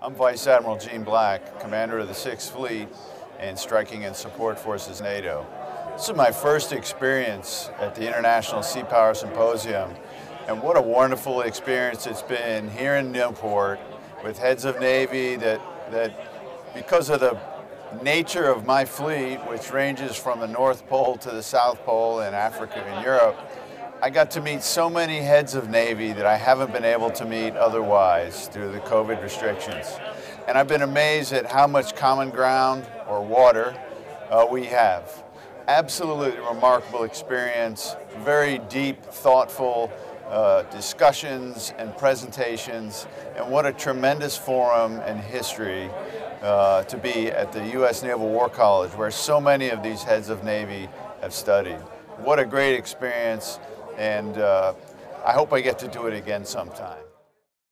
I'm Vice Admiral Gene Black, Commander of the 6th Fleet and Striking and Support Forces NATO. This is my first experience at the International Sea Power Symposium, and what a wonderful experience it's been here in Newport with heads of Navy that, that because of the nature of my fleet, which ranges from the North Pole to the South Pole in Africa and Europe, I got to meet so many heads of Navy that I haven't been able to meet otherwise through the COVID restrictions. And I've been amazed at how much common ground or water uh, we have. Absolutely remarkable experience, very deep, thoughtful uh, discussions and presentations, and what a tremendous forum and history uh, to be at the U.S. Naval War College, where so many of these heads of Navy have studied. What a great experience and uh, I hope I get to do it again sometime.